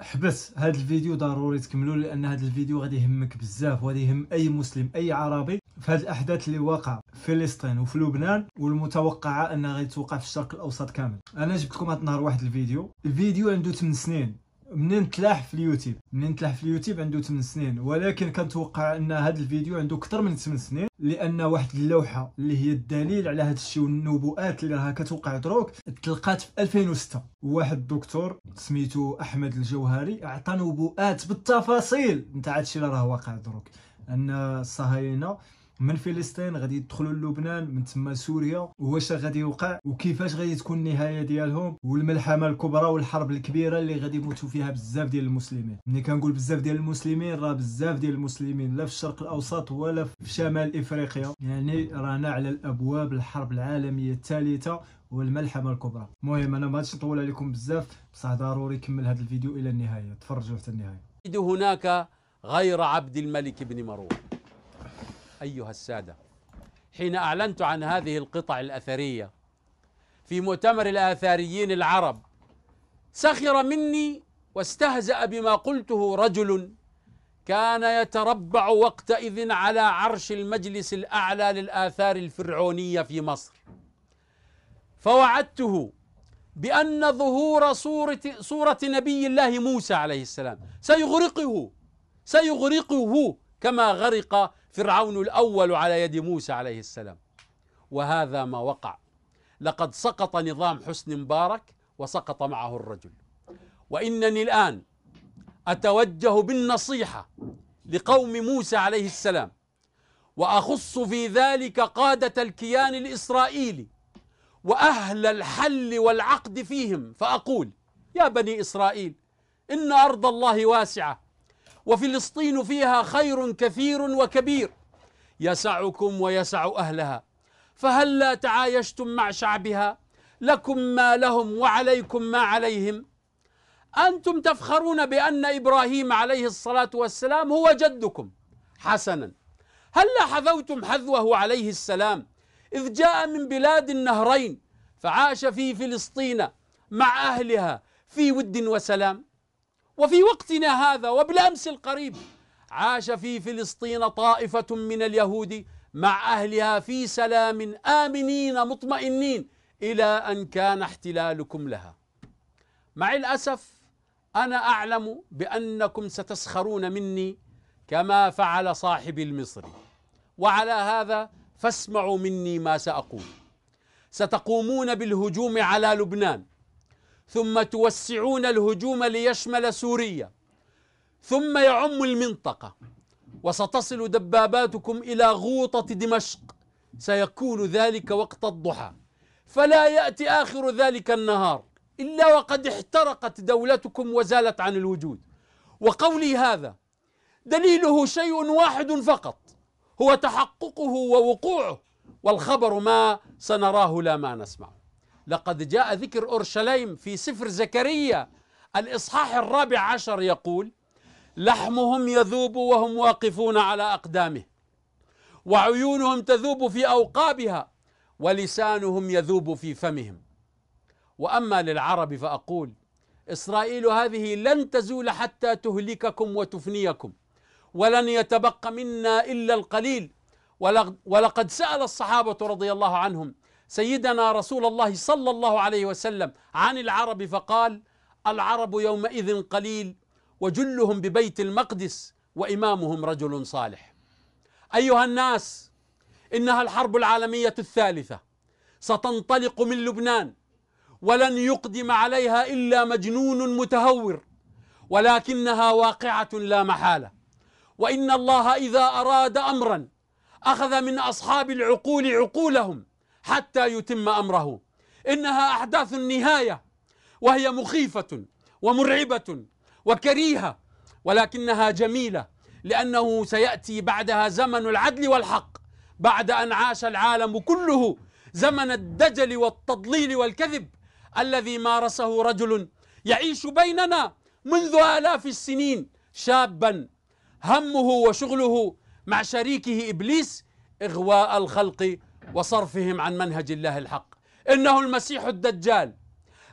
حبس هذا الفيديو ضروري تكملوا لأن هذا الفيديو غادي يهمك بزاف وغادي يهم أي مسلم أي عربي في هذه الأحداث اللي واقع في فلسطين وفي لبنان والمتوقعة أنها غادي توقع في الشرق الأوسط كامل. أنا جبت لكم هذا النهار واحد الفيديو. الفيديو عنده 8 سنين. منين تلاح في اليوتيوب؟ منين تلاح في اليوتيوب عنده 8 سنين. ولكن كنتوقع أن هذا الفيديو عنده أكثر من 8 سنين لأن واحد اللوحة اللي هي الدليل على هذا الشيء والنبوءات اللي راها كتوقع دروك تلقات في 2006 واحد الدكتور سميتو أحمد الجوهري أعطى نبوءات بالتفاصيل. نتاع هذا الشيء اللي راه واقع دروك. أن الصهاينه من فلسطين غادي يدخلوا للبنان من تما سوريا واش غادي يوقع؟ وكيفاش غادي تكون النهاية ديالهم؟ والملحمة الكبرى والحرب الكبيرة اللي غادي يموتوا فيها بزاف ديال المسلمين. ملي كنقول بزاف ديال المسلمين راه بزاف ديال المسلمين. لا في الشرق الأوسط ولا في شمال إفريقيا. يعني رانا على الأبواب الحرب العالمية الثالثة والملحمة الكبرى. المهم أنا ما غاديش نطول عليكم بزاف. بصح ضروري كمل هذا الفيديو إلى النهاية. تفرجوا حتى النهاية. هناك غير عبد الملك بن مروان. أيها السادة حين أعلنت عن هذه القطع الأثرية في مؤتمر الآثاريين العرب سخر مني واستهزأ بما قلته رجل كان يتربع وقتئذ على عرش المجلس الأعلى للآثار الفرعونية في مصر. فوعدته بأن ظهور صورة, صورة نبي الله موسى عليه السلام سيغرقه سيغرقه كما غرق فرعون الأول على يد موسى عليه السلام. وهذا ما وقع. لقد سقط نظام حسن مبارك وسقط معه الرجل. وإنني الآن أتوجه بالنصيحة لقوم موسى عليه السلام. وأخص في ذلك قادة الكيان الإسرائيلي وأهل الحل والعقد فيهم. فأقول يا بني إسرائيل إن أرض الله واسعة. وفلسطين فيها خير كثير وكبير. يسعكم ويسع أهلها. فهل لا تعايشتم مع شعبها؟ لكم ما لهم وعليكم ما عليهم. أنتم تفخرون بأن إبراهيم عليه الصلاة والسلام هو جدكم. حسنا. هل لا حذوتم حذوه عليه السلام؟ إذ جاء من بلاد النهرين فعاش في فلسطين مع أهلها في ود وسلام. وفي وقتنا هذا وبالأمس القريب عاش في فلسطين طائفة من اليهود مع أهلها في سلام آمنين مطمئنين إلى أن كان احتلالكم لها. مع الأسف أنا أعلم بأنكم ستسخرون مني كما فعل صاحبي المصري وعلى هذا فاسمعوا مني ما سأقول. ستقومون بالهجوم على لبنان. ثم توسعون الهجوم ليشمل سوريا. ثم يعم المنطقة. وستصل دباباتكم إلى غوطة دمشق. سيكون ذلك وقت الضحى. فلا يأتي آخر ذلك النهار. إلا وقد احترقت دولتكم وزالت عن الوجود. وقولي هذا. دليله شيء واحد فقط. هو تحققه ووقوعه. والخبر ما سنراه لا ما نسمعه. لقد جاء ذكر أورشليم في سفر زكريا. الإصحاح الرابع عشر يقول لحمهم يذوب وهم واقفون على أقدامه وعيونهم تذوب في أوقابها ولسانهم يذوب في فمهم. وأما للعرب فأقول إسرائيل هذه لن تزول حتى تهلككم وتفنيكم ولن يتبق منا إلا القليل. ولقد سأل الصحابة رضي الله عنهم سيدنا رسول الله صلى الله عليه وسلم عن العرب فقال العرب يومئذ قليل وجلهم ببيت المقدس وإمامهم رجل صالح. أيها الناس إنها الحرب العالمية الثالثة ستنطلق من لبنان ولن يقدم عليها إلا مجنون متهور ولكنها واقعة لا محالة. وإن الله إذا أراد امرا أخذ من أصحاب العقول عقولهم حتى يتم أمره. إنها أحداث النهاية وهي مخيفة ومرعبة وكريهة ولكنها جميلة لأنه سيأتي بعدها زمن العدل والحق بعد أن عاش العالم كله زمن الدجل والتضليل والكذب الذي مارسه رجل يعيش بيننا منذ آلاف السنين. شابا همه وشغله مع شريكه إبليس إغواء الخلق. وصرفهم عن منهج الله الحق. إنه المسيح الدجال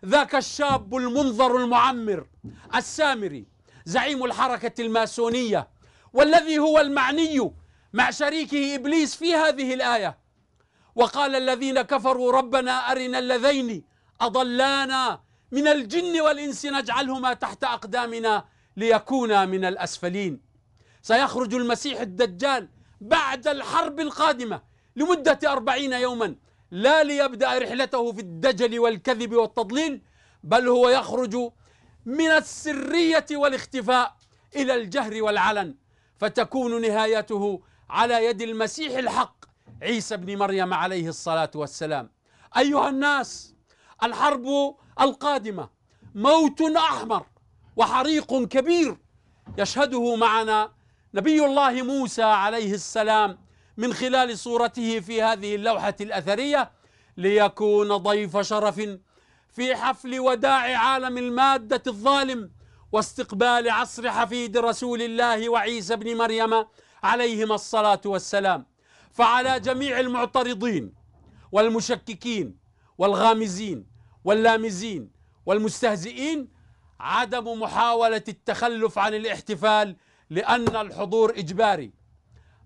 ذاك الشاب المنظر المعمر السامري زعيم الحركة الماسونية والذي هو المعني مع شريكه إبليس في هذه الآية. وقال الذين كفروا ربنا أرنا اللذين أضلانا من الجن والإنس نجعلهما تحت أقدامنا ليكونا من الأسفلين. سيخرج المسيح الدجال بعد الحرب القادمة. لمدة أربعين يوما. لا ليبدأ رحلته في الدجل والكذب والتضليل بل هو يخرج من السرية والاختفاء إلى الجهر والعلن فتكون نهايته على يد المسيح الحق عيسى بن مريم عليه الصلاة والسلام. أيها الناس الحرب القادمة موت أحمر وحريق كبير يشهده معنا نبي الله موسى عليه السلام من خلال صورته في هذه اللوحة الأثرية ليكون ضيف شرف في حفل وداع عالم المادة الظالم واستقبال عصر حفيد رسول الله وعيسى بن مريم عليهما الصلاة والسلام. فعلى جميع المعترضين والمشككين والغامزين واللامزين والمستهزئين عدم محاولة التخلف عن الاحتفال لأن الحضور إجباري.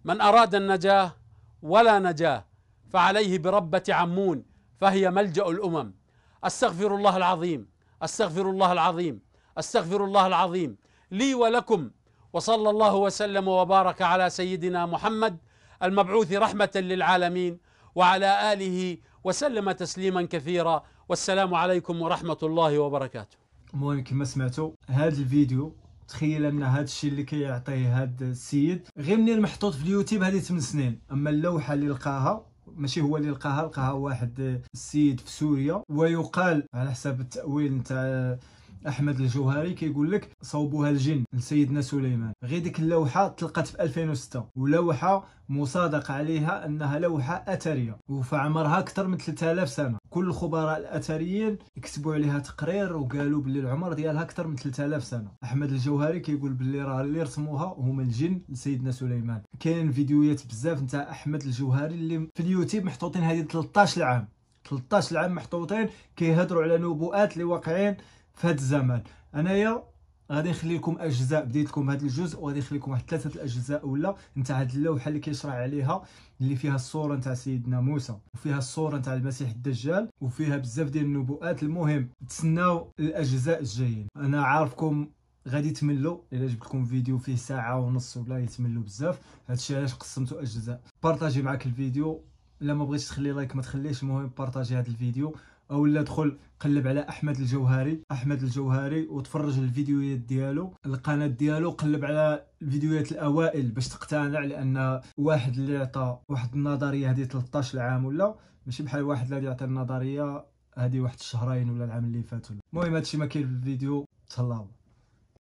من أراد النجاة ولا نجاة فعليه بربة عمون فهي ملجأ الأمم. أستغفر الله العظيم أستغفر الله العظيم أستغفر الله العظيم. لي ولكم وصلى الله وسلم وبارك على سيدنا محمد المبعوث رحمة للعالمين وعلى آله وسلم تسليما كثيرا. والسلام عليكم ورحمة الله وبركاته. المهم كما سمعتوا هذا الفيديو تخيل أن هذا الشيء اللي كيعطيه هذا السيد. غير منين محطوط في اليوتيوب هذه 8 سنين. أما اللوحة اللي لقاها ماشي هو اللي لقاها لقاها واحد السيد في سوريا. ويقال على حسب التأويل نتاع أحمد الجوهري كيقول لك صوبوها الجن لسيدنا سليمان. غير ديك اللوحة تلقات في 2006 ولوحة مصادق عليها أنها لوحة أثرية. وفعمرها أكثر من 3000 سنة. كل الخبراء الأثريين كتبوا عليها تقرير وقالوا باللي العمر ديالها أكثر من 3000 سنة. أحمد الجوهري كيقول باللي راه اللي رسموها هما الجن لسيدنا سليمان. كاين فيديوهات بزاف نتاع أحمد الجوهري اللي في اليوتيوب محطوطين هذه 13 عام 13 عام محطوطين كيهضروا على نبوءات اللي واقعين في هذا الزمان أنايا غادي نخلي لكم أجزاء بديت لكم هذا الجزء وغادي نخلي لكم واحد ثلاثة الأجزاء ولا نتاع هذه اللوحة اللي كيشرح عليها اللي فيها الصورة نتاع سيدنا موسى وفيها الصورة نتاع المسيح الدجال وفيها بزاف ديال النبوءات. المهم تسناو الأجزاء الجايين. أنا عارفكم غادي تملوا إلا جبت لكم فيديو فيه ساعة ونص ولا يتملوا بزاف. هادشي علاش قسمتو أجزاء. بارطاجي معك الفيديو. إلا ما بغيتش تخلي لايك ما تخليش المهم بارطاجي هذا الفيديو. أو لا دخل قلب على أحمد الجوهري. أحمد الجوهري وتفرج الفيديوهات ديالو. القناة ديالو قلب على الفيديوهات الأوائل باش تقتنع لأن واحد اللي عطى واحد النظرية هذه 13 عام ولا؟ ماشي بحال واحد اللي عطى النظرية هذه واحد الشهرين ولا العام اللي فات المهم هادشي ما كاين في الفيديو. تهلاو.